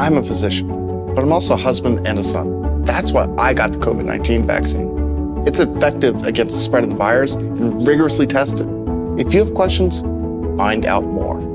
I'm a physician, but I'm also a husband and a son. That's why I got the COVID 19 vaccine. It's effective against the spread of the virus and rigorously tested. If you have questions, find out more.